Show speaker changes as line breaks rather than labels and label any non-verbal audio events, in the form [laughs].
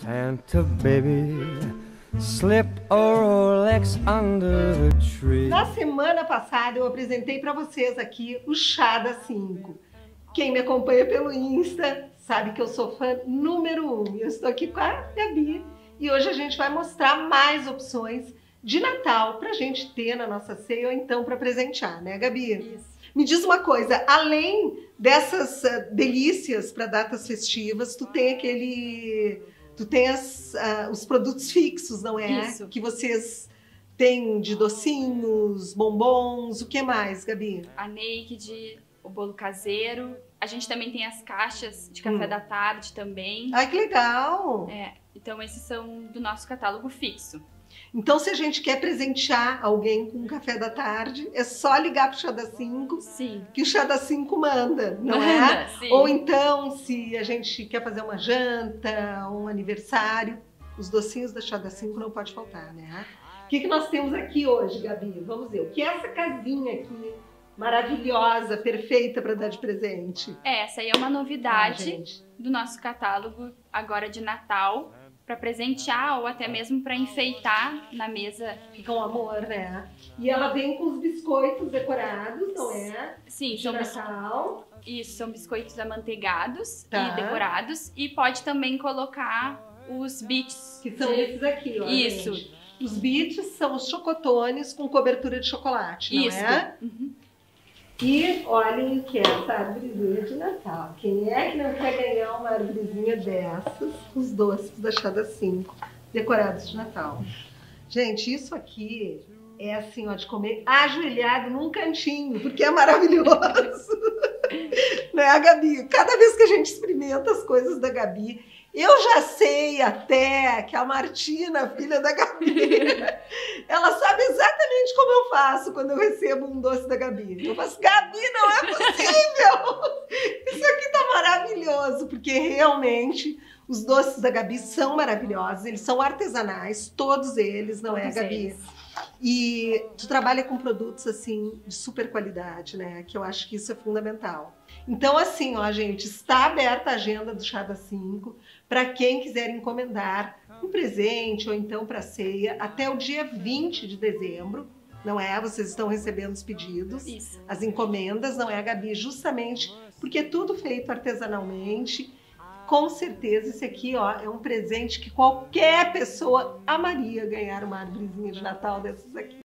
Santa baby, slip a Rolex under the tree.
Na semana passada eu apresentei para vocês aqui o Chá da 5. Quem me acompanha pelo Insta sabe que eu sou fã número um. Eu estou aqui com a Gabi e hoje a gente vai mostrar mais opções de Natal para a gente ter na nossa ceia ou então para presentear, né, Gabi?
Isso.
Me diz uma coisa, além dessas uh, delícias para datas festivas, tu tem aquele, tu tem as, uh, os produtos fixos, não é?
Isso.
Que vocês têm de docinhos, bombons, o que mais, Gabi?
A naked, o bolo caseiro. A gente também tem as caixas de café
Hum.
da tarde também.
Ai, que legal!
É, então esses são do nosso catálogo fixo.
Então, se a gente quer presentear alguém com um café da tarde, é só ligar pro Chá da 5,
Sim.
que o Chá da 5 manda, não é?
Manda, sim.
Ou então, se a gente quer fazer uma janta, um aniversário, os docinhos da Chá da 5 não pode faltar, né? O que, que nós temos aqui hoje, Gabi? Vamos ver. O que é essa casinha aqui, maravilhosa, perfeita para dar de presente?
É, essa aí é uma
Ah,
novidade
gente.
do nosso catálogo agora de Natal para presentear ou até mesmo para enfeitar na mesa.
Fica um amor, né? E ela vem com os biscoitos decorados, não é?
Sim,
De
são,
Natal.
isso, são biscoitos amanteigados
Tá.
e decorados e pode também colocar os bits
Que são
de-
esses aqui, ó.
Isso.
gente. Os bits são os chocotones com cobertura de chocolate, não
Isso.
é?
Uhum.
E olhem o que é essa árvorezinha de Natal. Quem é que não quer ganhar uma árvorezinha dessas? Os doces da Chada 5, decorados de Natal. Gente, isso aqui é assim, ó, de comer ajoelhado num cantinho, porque é maravilhoso. [laughs] né, Gabi? Cada vez que a gente experimenta as coisas da Gabi, eu já sei até que a Martina, filha da Gabi, [laughs] ela sabe exatamente como eu faço quando eu recebo um doce da Gabi. Eu faço, Gabi, não é possível! Isso aqui tá maravilhoso, porque realmente os doces da Gabi são maravilhosos, eles são artesanais, todos eles, não é,
Todos
Gabi?
eles.
E tu trabalha com produtos assim de super qualidade, né? Que eu acho que isso é fundamental. Então, assim, ó, gente, está aberta a agenda do Chá da 5 para quem quiser encomendar um presente ou então para ceia até o dia 20 de dezembro, não é? Vocês estão recebendo os pedidos,
Isso.
as encomendas, não é, Gabi? Justamente porque é tudo feito artesanalmente. Com certeza, esse aqui ó, é um presente que qualquer pessoa amaria ganhar uma árvorezinha de Natal dessas aqui.